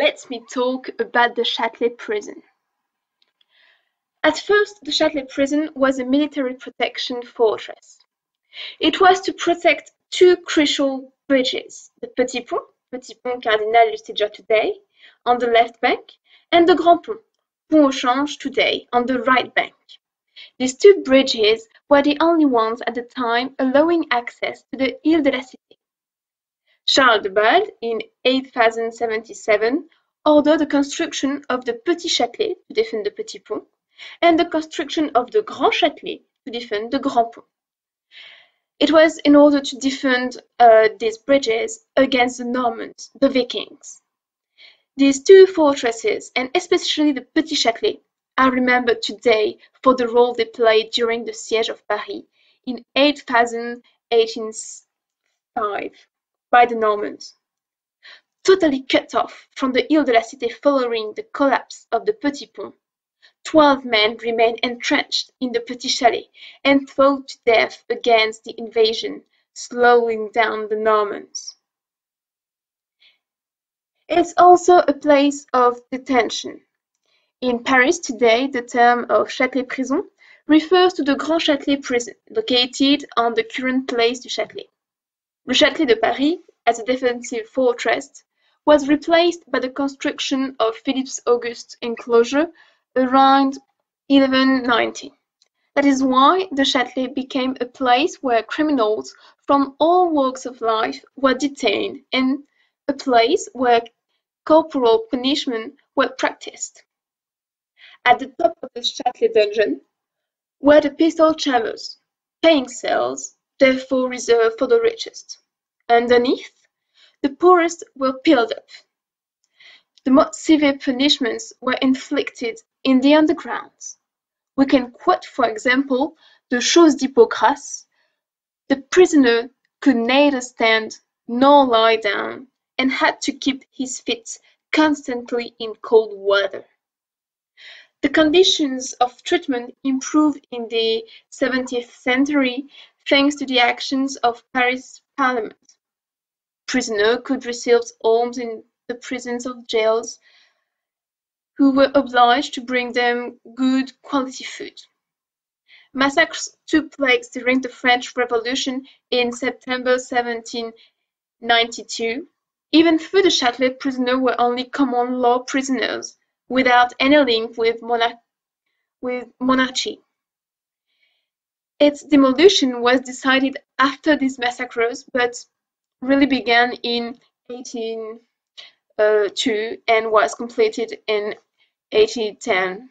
let me talk about the Châtelet prison. At first, the Châtelet prison was a military protection fortress. It was to protect two crucial bridges, the Petit Pont, Petit Pont Cardinal Lustiger today, on the left bank, and the Grand Pont, Pont au Change today, on the right bank. These two bridges were the only ones at the time allowing access to the Ile de la Cité. Charles the Bald, in 8077, ordered the construction of the Petit Châtelet to defend the Petit Pont, and the construction of the Grand Châtelet to defend the Grand Pont. It was in order to defend uh, these bridges against the Normans, the Vikings. These two fortresses, and especially the Petit Châtelet, are remembered today for the role they played during the siege of Paris in 8085 by the Normans. Totally cut off from the Ile de la Cité following the collapse of the Petit Pont, Twelve men remained entrenched in the Petit Châtelet and fought to death against the invasion, slowing down the Normans. It's also a place of detention. In Paris today, the term of Châtelet prison refers to the Grand Châtelet prison, located on the current place du Châtelet. Le Châtelet de Paris, as a defensive fortress, was replaced by the construction of Philip's Auguste enclosure around 1190. That is why the Châtelet became a place where criminals from all walks of life were detained and a place where corporal punishment were practiced. At the top of the Châtelet dungeon were the pistole chambers, paying cells, therefore reserved for the richest. Underneath, the poorest were piled up. The most severe punishments were inflicted in the underground. We can quote for example the Chausse d'Hippocrates: "The prisoner could neither stand nor lie down, and had to keep his feet constantly in cold water." The conditions of treatment improved in the seventeenth century thanks to the actions of Paris Parliament. Prisoners could receive alms in the prisons of jails who were obliged to bring them good quality food. Massacres took place during the French Revolution in September 1792. Even though the Châtelet prisoners were only common law prisoners, without any link with, monarch with monarchy. Its demolition was decided after these massacres, but really began in 1802 uh, and was completed in 1810.